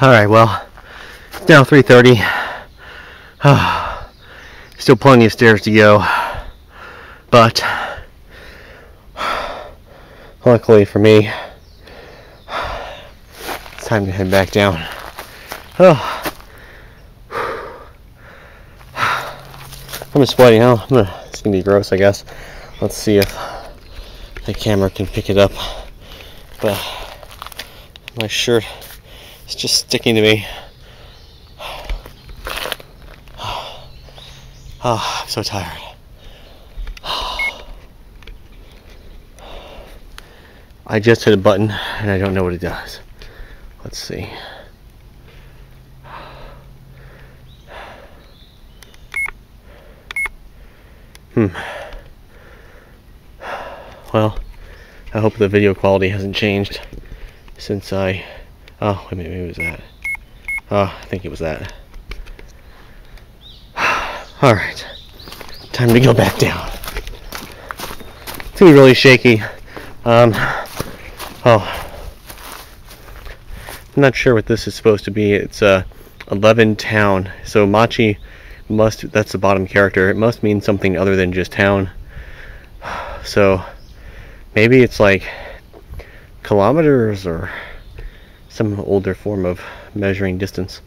All right, well, it's now 3:30. Ah, still plenty of stairs to go, but luckily for me, it's time to head back down. Oh. I'm sweating now. It's gonna be gross, I guess. Let's see if the camera can pick it up. But my shirt is just sticking to me. Oh, I'm so tired. I just hit a button and I don't know what it does. Let's see. Hmm. Well, I hope the video quality hasn't changed since I. Oh, wait a minute, maybe it was that. Oh, I think it was that. Alright. Time to go back down. It's gonna be really shaky. Um, oh. I'm not sure what this is supposed to be. It's uh, 11 town. So Machi must, that's the bottom character. It must mean something other than just town. So maybe it's like kilometers or some older form of measuring distance.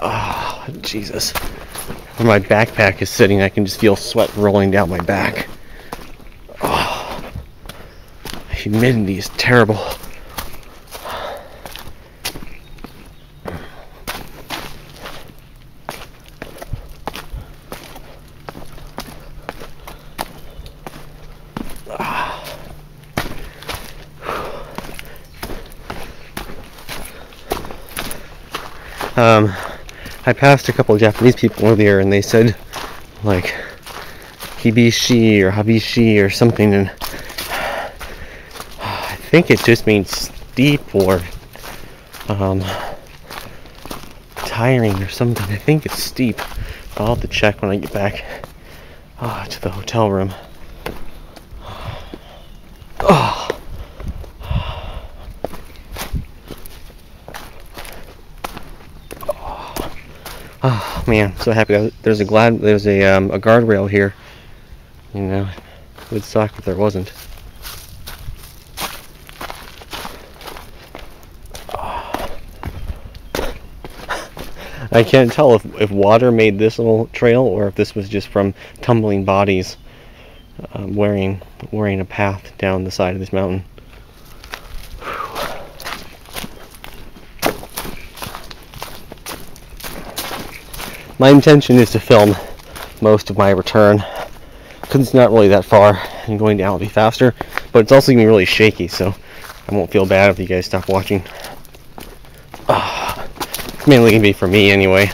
Oh, Jesus. Where my backpack is sitting, I can just feel sweat rolling down my back. Oh, humidity is terrible. Um, I passed a couple of Japanese people earlier and they said, like, Hibishi or Habishi or something, and I think it just means steep or um, tiring or something. I think it's steep. I'll have to check when I get back uh, to the hotel room. Oh. Man, so happy. There's a glad there's a um, a guardrail here. You know, it would suck if there wasn't. I can't tell if, if water made this little trail or if this was just from tumbling bodies um, wearing wearing a path down the side of this mountain. My intention is to film most of my return because it's not really that far and going down will be faster, but it's also going to be really shaky, so I won't feel bad if you guys stop watching. Oh, it's mainly going to be for me anyway.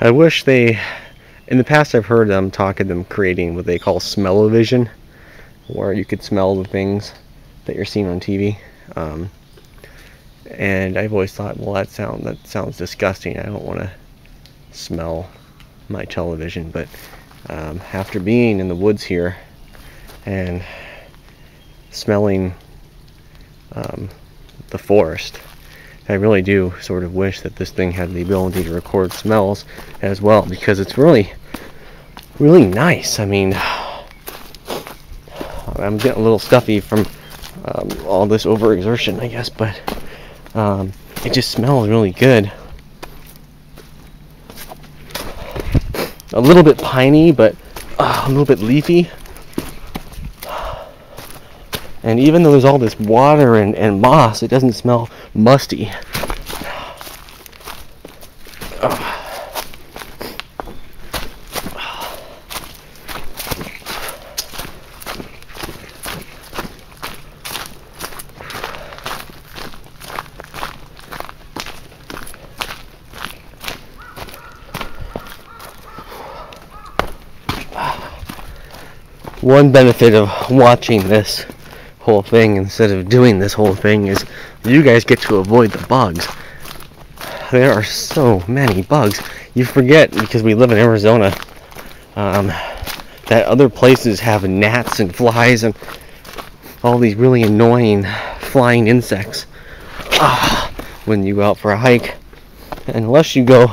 I wish they in the past I've heard them talk of them creating what they call smell-o-vision where you could smell the things that you're seeing on TV um, and I've always thought well that sound that sounds disgusting. I don't want to smell my television. But um, after being in the woods here and smelling um, the forest I really do sort of wish that this thing had the ability to record smells as well because it's really really nice. I mean, I'm getting a little stuffy from um, all this overexertion, I guess, but um, it just smells really good. A little bit piney, but uh, a little bit leafy. And even though there's all this water and, and moss, it doesn't smell musty. one benefit of watching this whole thing instead of doing this whole thing is you guys get to avoid the bugs. There are so many bugs. You forget because we live in Arizona um, that other places have gnats and flies and all these really annoying flying insects ah, when you go out for a hike. And unless you go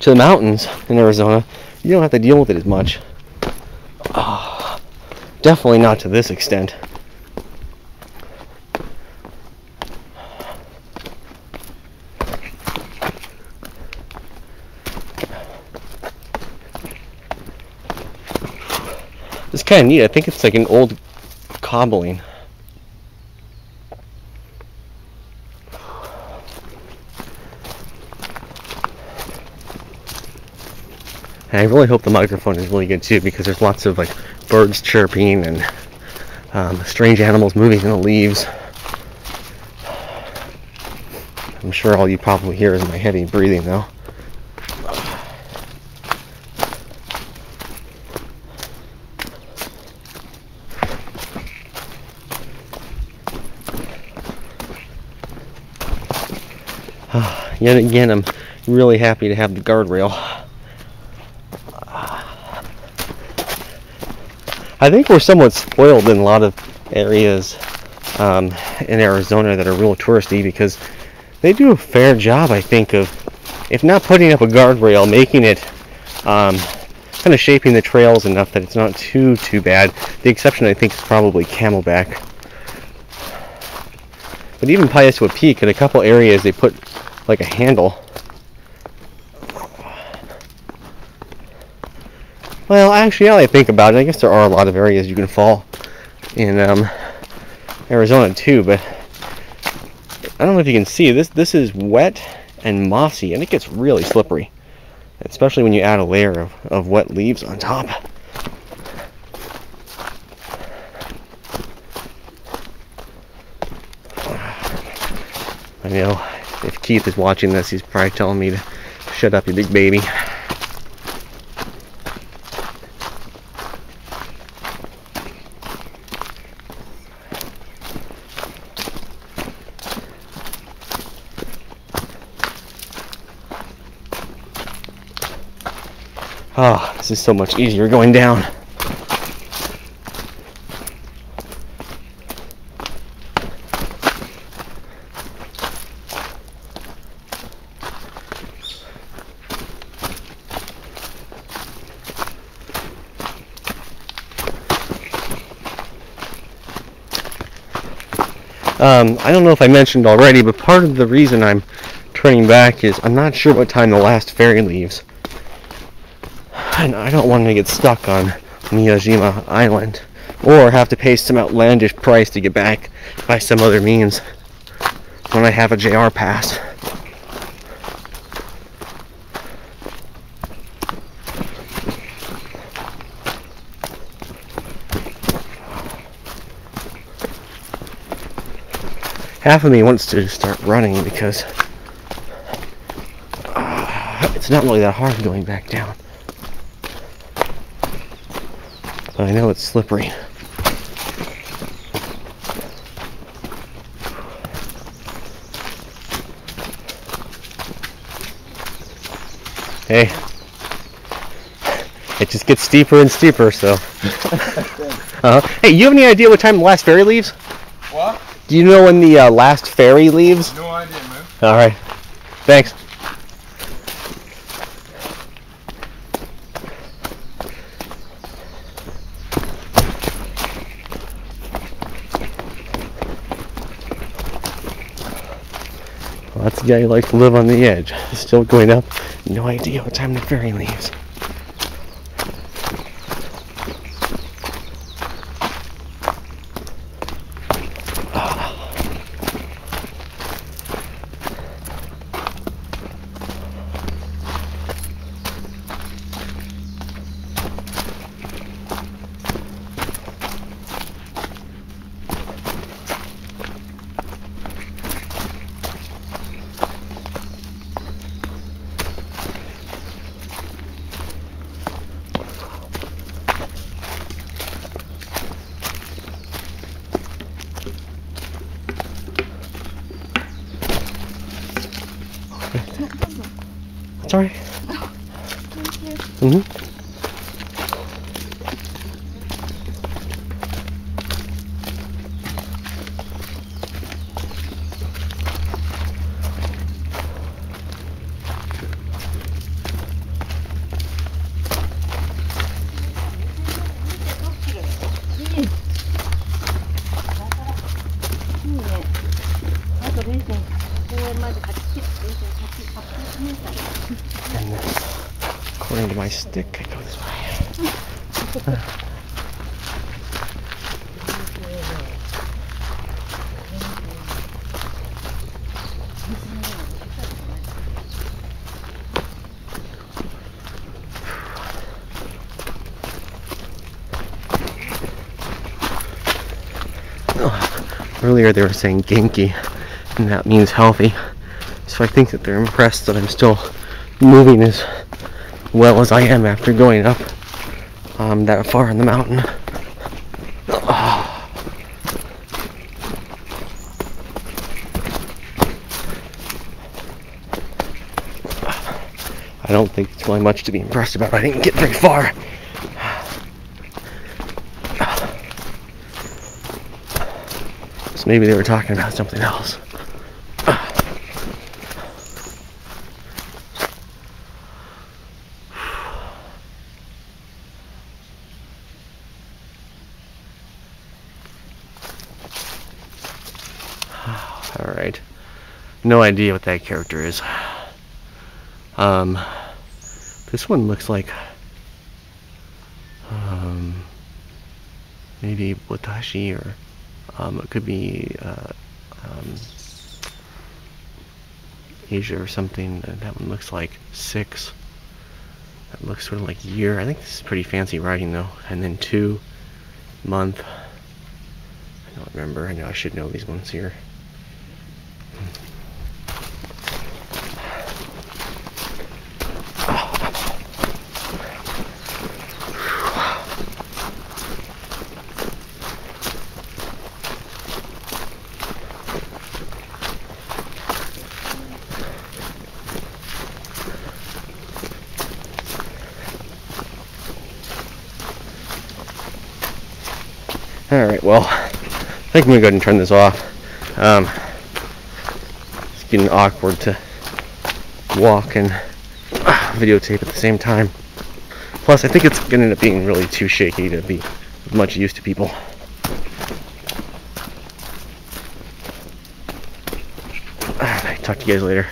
to the mountains in Arizona, you don't have to deal with it as much. Ah, definitely not to this extent. Kind of neat. I think it's like an old cobbling. And I really hope the microphone is really good too because there's lots of like birds chirping and um, strange animals moving in the leaves. I'm sure all you probably hear is my heavy breathing though. Yet again, I'm really happy to have the guardrail. I think we're somewhat spoiled in a lot of areas um, in Arizona that are real touristy because they do a fair job, I think, of if not putting up a guardrail, making it um, kind of shaping the trails enough that it's not too too bad. The exception, I think, is probably Camelback. But even Piestewa Peak, in a couple areas, they put like a handle. Well, actually, now that I think about it, I guess there are a lot of areas you can fall in um, Arizona too, but I don't know if you can see this. This is wet and mossy, and it gets really slippery, especially when you add a layer of, of wet leaves on top. I know if Keith is watching this, he's probably telling me to shut up, you big baby. Oh, this is so much easier going down. Um, I don't know if I mentioned already, but part of the reason I'm turning back is I'm not sure what time the last ferry leaves. And I don't want to get stuck on Miyajima Island or have to pay some outlandish price to get back by some other means when I have a JR pass. Half of me wants to start running because uh, it's not really that hard going back down. But I know it's slippery. Hey, it just gets steeper and steeper, so. uh, hey, you have any idea what time the last ferry leaves? What? Do you know when the uh, last ferry leaves? No idea, man. All right. Thanks. Well, that's the guy who likes to live on the edge. Still going up. No idea what time the ferry leaves. Stick, I go this way. Oh, earlier they were saying Genki, and that means healthy. So I think that they're impressed that I'm still moving as well as I am after going up um, that far in the mountain. I don't think it's really much to be impressed about. I didn't get very far. So maybe they were talking about something else. Alright. No idea what that character is. Um, this one looks like um, maybe Watashi or um, it could be uh, um, Asia or something. That one looks like six. That looks sort of like year. I think this is pretty fancy writing though. And then two, month. I don't remember. I know I should know these ones here. Alright, well, I think I'm gonna go ahead and turn this off. Um, it's getting awkward to walk and uh, videotape at the same time. Plus, I think it's gonna end up being really too shaky to be much use to people. Talk to you guys later.